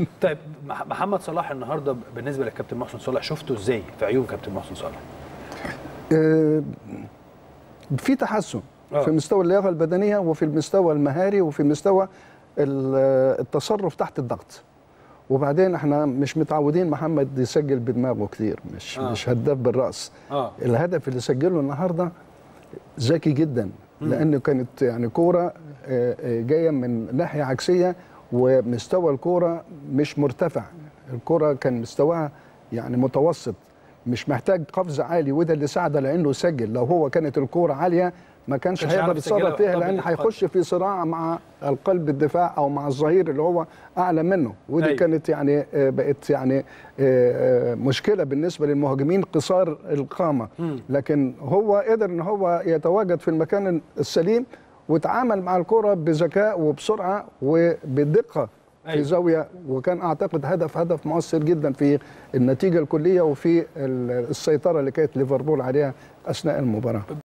طيب مح- محمد صلاح النهارده بالنسبة للكابتن محسن صالح شفته إزاي في عيون كابتن محسن صالح؟ آه، في تحسن آه. في مستوى اللياقة البدنية وفي المستوى المهاري وفي مستوى ال- التصرف تحت الضغط وبعدين إحنا مش متعودين محمد يسجل بدماغه كتير مش آه. آه. مش هداف بالرأس آه الهدف اللي سجله النهارده ذكي جدا لأنه كانت يعني كورة آه، آه، جاية من ناحية عكسية ومستوى الكورة مش مرتفع الكورة كان مستواها يعني متوسط مش محتاج قفز عالي وده اللي ساعده لأنه يسجل لو هو كانت الكورة عالية ما كانش هيقدر يتصرف فيها لأن. هيخش في صراع مع القلب الدفاع أو مع الظهير اللي هو أعلى منه ودي أيوة. كانت يعني آه، بقت يعني آه، آه، مشكلة بالنسبة للمهاجمين قصار القامة. لكن هو قدر إن هو يتواجد في المكان السليم وتعامل مع الكرة بذكاء وبسرعة وبدقة في أيوة. زاوية وكان أعتقد هدف هدف مؤثر جدا في النتيجة الكلية وفي ال- السيطرة اللي كانت ليفربول عليها أثناء المباراة